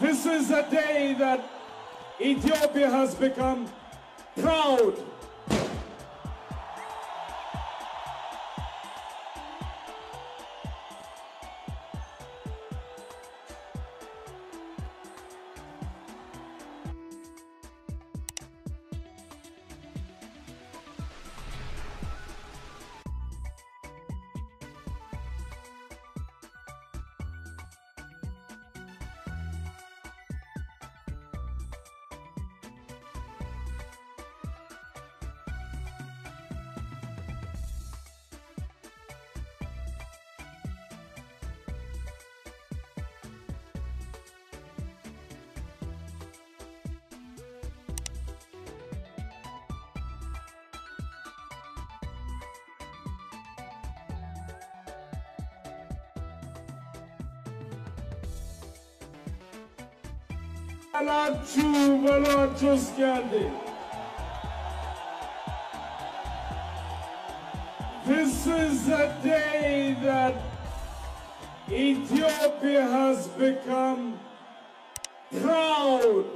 This is a day that Ethiopia has become proud. Balachos Gandhi. This is a day that Ethiopia has become proud